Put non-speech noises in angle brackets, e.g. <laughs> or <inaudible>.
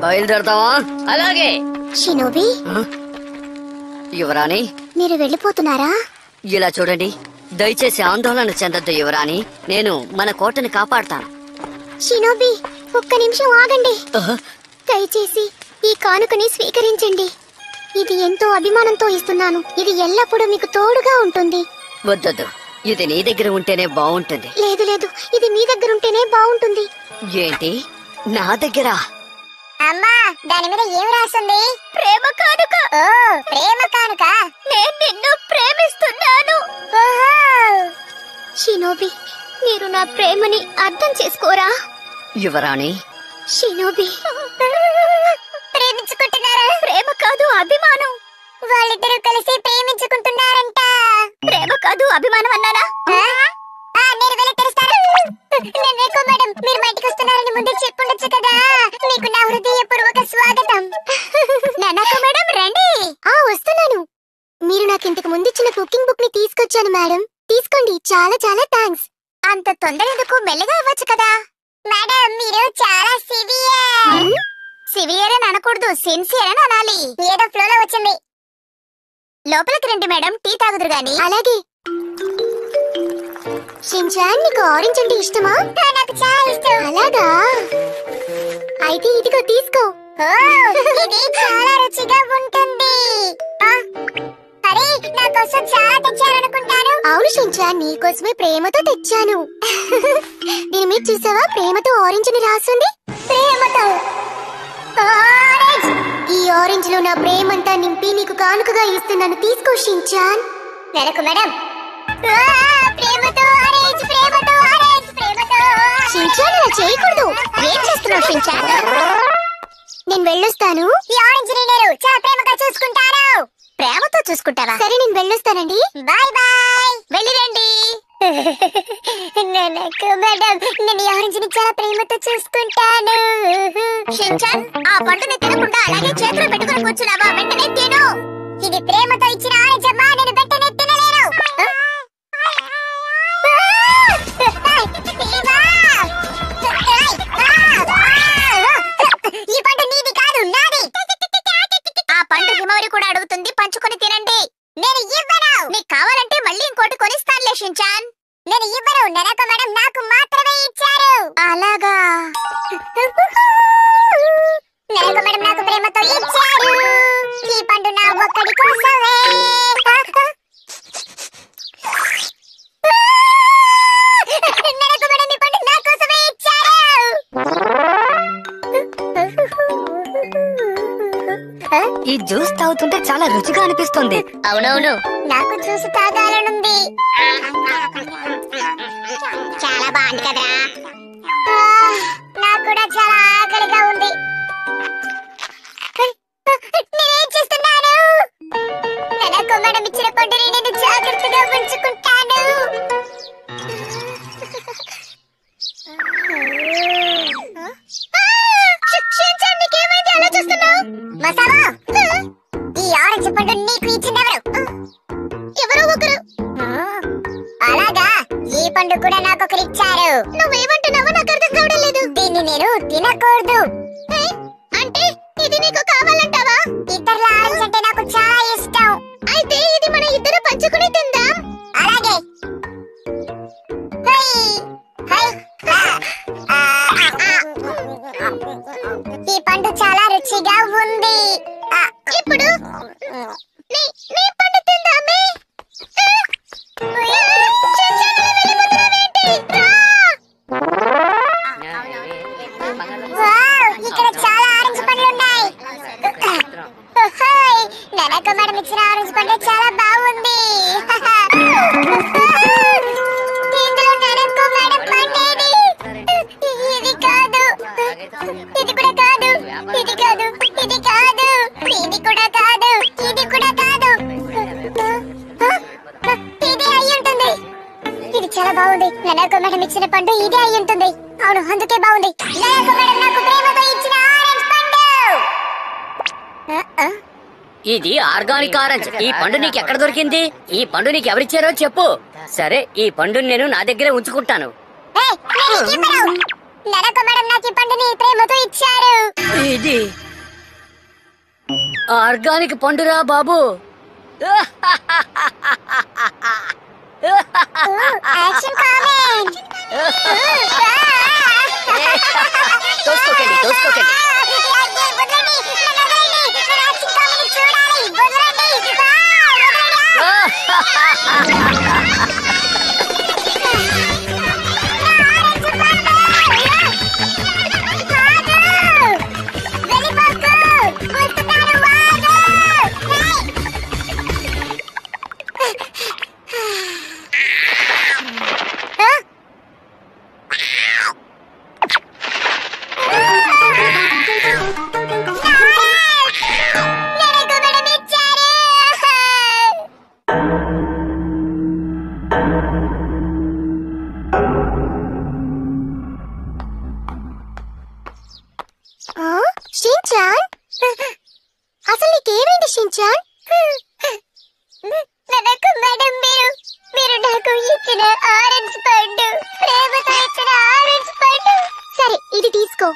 బయలుదేరదావా అలాగే. షినోబి? యువరాణి? మీరు వెళ్ళిపోతున్నారా? ఇలా చూడండి. దయచేసి ఆందోళన చెందొద్దు యువరాణి. నేను మన కోటని కాపాడతాను. షినోబి ఒక్క నిమిషం ఆగండి. దయచేసి ఈ కానుకని స్వీకరించండి. ఇది ఎంతో అభిమానంతో ఇస్తున్నాను. ఇది ఎల్లప్పుడూ మీకు తోడుగా ఉంటుంది. వద్దొద్దు. ఇది నీ దగ్గర ఉంటేనే బాగుంటుంది లేదు లేదు. ఇది మీ దగ్గర ఉంటేనే బాగుంటుంది ఏంటి? నా దగ్గర? అమ్మా దాని మీద ఏం రాస్తుంది ప్రేమ కానుక. ఓ ప్రేమ కానుక. నేను నిన్ను ప్రేమిస్తున్నాను. షినోబి మీరు నా ప్రేమని అర్థం చేసుకోరా? యువరాణి. షినోబి. ప్రేమించుకుంటున్నారా? ప్రేమ కాదు అభిమానం. వాళ్ళిద్దరూ కలిసి ప్రేమించుకుంటున్నారంట. ప్రేమ కాదు అభిమానం అన్నానా? నేను ఎక్కువ మేడం మీరు మా ఇంటికి వస్తున్నారని ముందే చెప్పుండొచ్చు కదా. మీకు నా హృదయపూర్వక స్వాగతం. ననక మేడం రండి. ఆ వస్తున్నాను. మీరు నాకు ఇంతకు ముందు ఇచ్చిన కుకింగ్ బుక్ని తీసుకొచ్చాను మేడం. తీసుకోండి చాలా చాలా థ్యాంక్స్ అంత తొందర ఎందుకు మెల్లగా ఇవ్వచ్చు కదా? మేడం మీరు చాలా సివియర్. సివియర్ అని అనకూడదు సిన్సియర్ అని అనాలి. ఏదో ఫ్లోలో వచ్చింది. లోపలికి రండి మేడం టీ తాగుదురు గాని. అలాగే. షించాన్ నీకు ఆరెంజ్ అంటే ఇష్టమా? నాకు చాలా ఇష్టం. అలాగా? అయితే ఇదిగో తీసుకో. ఇది చాలా రుచిగా ఉంటుంది. అరే నా కోసం చాలా తెచ్చారనుకుంటాను. అవును షిన్చాన్ నీ కోసమే ప్రేమతో తెచ్చాను. దీని మీద చూసావా? ప్రేమతో ఆరెంజ్ అని రాస్తుంది ప్రేమతో. ఆరెంజ్ ఈ ఆరెంజ్లో నా ప్రేమంతా నింపి నీకు కానుకగా ఇస్తున్నాను. తీసుకో షిన్చాన్ వెనక మేడం. ప్రేమతో ఆరెంజ్ ప్రేమతో అలా చేయకూడదు. ఏం చేస్తున్నావు నేను వెళ్ళొస్తాను. ఈ ఆరెంజ్ నేను చాలా ప్రేమగా చూసుకుంటాను ప్రేమతో చూసుకుంటారా సరే నేను వెళ్ళొస్తానండి. Bye bye. వెళ్ళిరండి. మేడం నేను ఈ ఆరెంజ్ని చాలా ప్రేమతో చూసుకుంటాను. షించాన్ ఆ పండుని తినకుండా అలాగే చేతిలో పెట్టుకొని కూర్చున్నావా? వెంటనే తిను. ఇది ప్రేమతో ఇచ్చిన ఆరెంజ్ అమ్మా. ఈ పంట నీది కాదు నాది. ఆ పంట హిమవరి కూడా అడుగుతుంది పంచుకొని తినండి. నేను ఇవ్వను. నీకు కావాలంటే మళ్ళీ ఇంకోటి కొనిస్తానులే షించాన్ నేను ఇవ్వను. నరక మేడం నాకు మాత్రమే ఇచ్చారు. అలాగా? నరక మేడం నాకు ప్రేమతో ఇచ్చారు. ఈ పండు నా ఒక్కడి కోసమే. ఈ జ్యూస్ తాగుతుంటే చాలా రుచిగా అనిపిస్తుంది. అవునవును. నాకు చూసి తాగాలనుంది. చాలా బాగుంది కదరా. పండు కూడా నాకు ఒకరు ఇచ్చారు. నువ్వేమంటున్నావో నాకు అర్థం కావడం లేదు. దీన్ని నేను తినకూడదు. అంటే ఇది నీకు కావాలంటావా? ఇతరుల ఆరెంజ్ అంటే నాకు చాలా ఇష్టం. అయితే ఇది మన ఇద్దరు పంచుకుని తిందాం. అలాగే. ఈ పండు చాలా రుచిగా ఉంది. ఆ, ఇప్పుడు ఇక్కడ చాలా ఆరెంజ్ పండ్లు ఉన్నాయి. ననక మేడం ఇచ్చిన ఆరెంజ్ పండు చాలా బాగుంది. ఇందులో ననక మేడం పండేది. ఇది కాదు. ఇది కూడా కాదు. ఇది కాదు. ఇది కాదు. ఇది కూడా కాదు. ఇది కూడా కాదు. ఇది అయి ఉంటుంది. ఇది చాలా బాగుంది. ననక మేడం ఇచ్చిన పండు ఇదే అయి ఉంటుంది. అవును అందుకే బాగుంది. ఇది ఆర్గానిక్ ఆరెంజ్. ఈ పండు నీకు ఎక్కడ దొరికింది? ఈ పండు నీకు ఎవరిచ్చారో చెప్పు. సరే ఈ పండుని నేను నా దగ్గరే ఉంచుకుంటాను. ఇది ఆర్గానిక్ పండురా బాబు. Action comment. <laughs> తోసుకోకండి తోసుకోకండి. షించాన్ <laughs> షించాన్ నాకు మేడం మీరు. మీరు నాకు ఇచ్చిన ఆరెంజ్ పండు. ప్రేమతో ఇచ్చిన ఆరెంజ్ పండు. సరే ఇది తీసుకో?